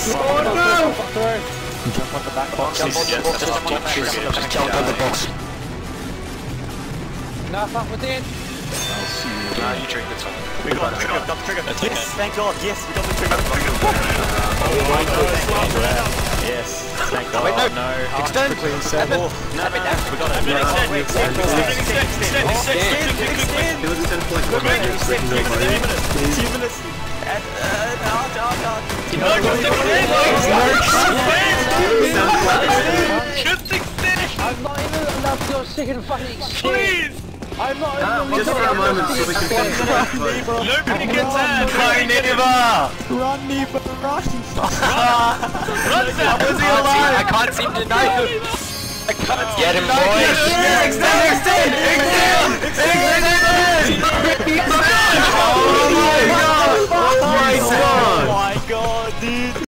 Oh no! Jump on the back box. Jump on the Yes, box, that's jump on the what back I'm box, doing. just jump on the box. Now fuck within. Nah, you drink this one. We got the trigger, got the trigger. Yes, thank God, yes, we got the trigger. Yes, thank God. Wait, no. no. Extend! Please, Evan. No, no, no, we got it. Extend, extend, extend, extend, extend, extend, extend. He was like one Quick, minute. quick, Freaking quick, nobody. two minutes, two minutes. And, uh, no, no, no. No, allowed to go Please! I'm not ah, even Just for a moment so we can finish the fight. Nobody gets out! Go, Neiva! Run, Neiva, run! Run, Sam! I can't seem to know! I can't Get him, boys! Extend, extend, extend, extend, extend! Oh my God! Oh my God!